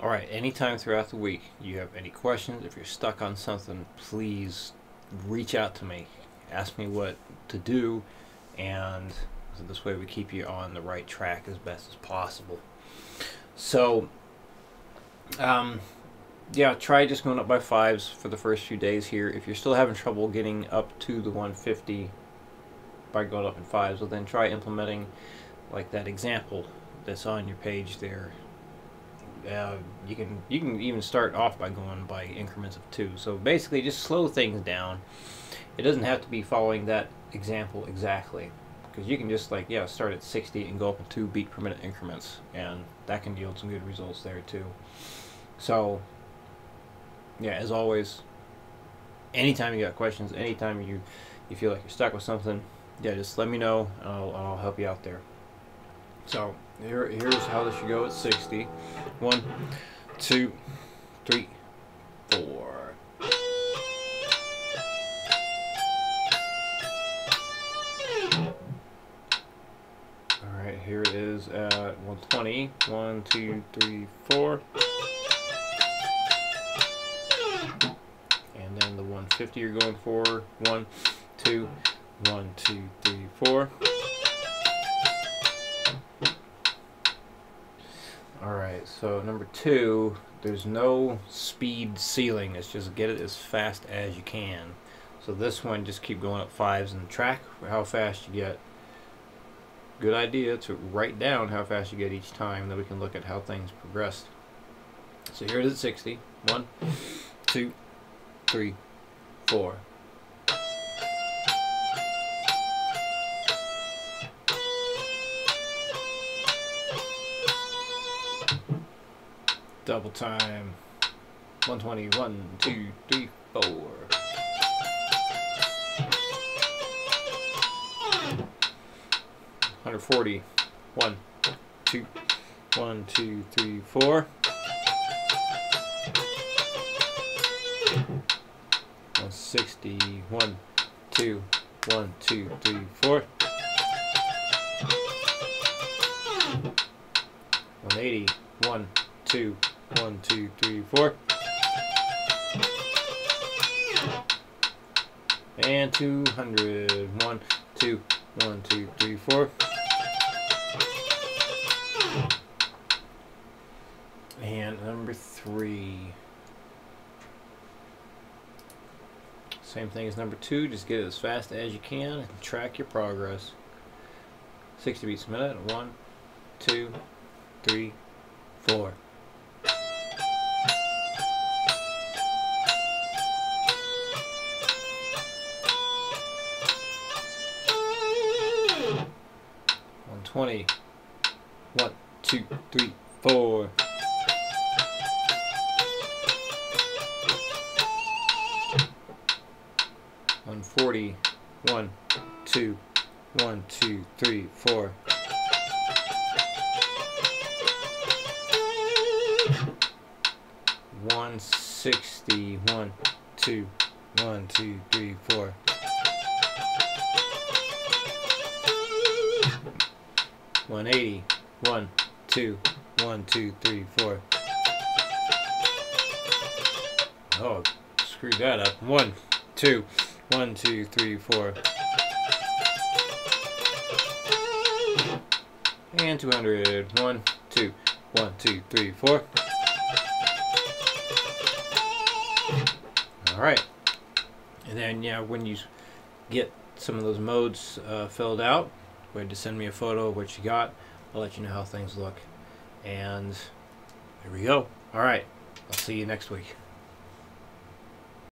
All right, anytime throughout the week you have any questions, if you're stuck on something, please reach out to me. Ask me what to do, and this way we keep you on the right track as best as possible. So, um, yeah, try just going up by fives for the first few days here. If you're still having trouble getting up to the 150 by going up in fives, well then try implementing like that example that's on your page there you can you can even start off by going by increments of two. So basically, just slow things down. It doesn't have to be following that example exactly, because you can just like yeah start at 60 and go up in two beat per minute increments, and that can yield some good results there too. So yeah, as always, anytime you got questions, anytime you you feel like you're stuck with something, yeah, just let me know, and I'll, I'll help you out there. So here, here's how this should go at 60. One, two, three, four. Alright, here it is at 120. One, two, three, four. And then the 150 you're going for. One, two, one, two, three, four. Alright, so number two, there's no speed ceiling. It's just get it as fast as you can. So this one, just keep going up fives and track how fast you get. Good idea to write down how fast you get each time, then we can look at how things progressed. So here it is at 60. One, two, three, four. Double time. 120, 1, 2, 3, 4. Hundred forty. One, two, one, two, three, four. One sixty. One, two, one, two, three, four. One eighty. One, two, one, two, three, four. And 200. One, two, one, two, three, four. And number three. Same thing as number two, just get it as fast as you can and track your progress. 60 beats a minute. One, two, three, 20. 1 2 3 One, two, three, four. One forty. One, two, one, two, three, four. One sixty. One, two, one, two, three, four. 180. One, two, one, two, three, four. Oh, screw that up. One, two, one, two, three, four. And 200. One, two, one, two, three, four. All right. And then, yeah, when you get some of those modes uh, filled out, Go ahead to send me a photo of what you got. I'll let you know how things look. And there we go. All right. I'll see you next week.